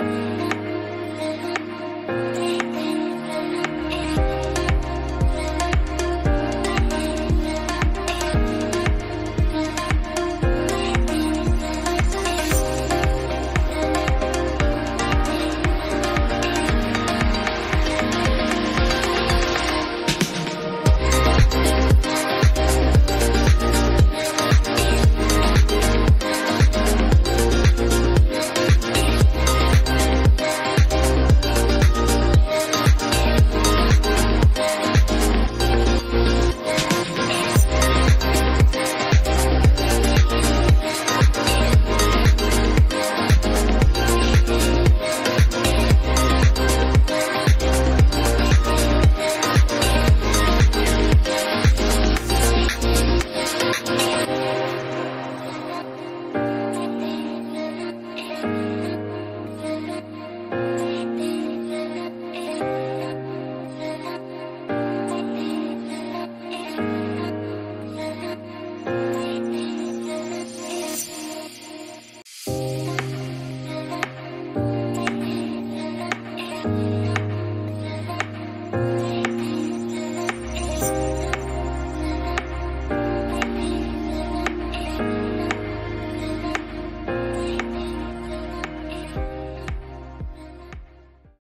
life.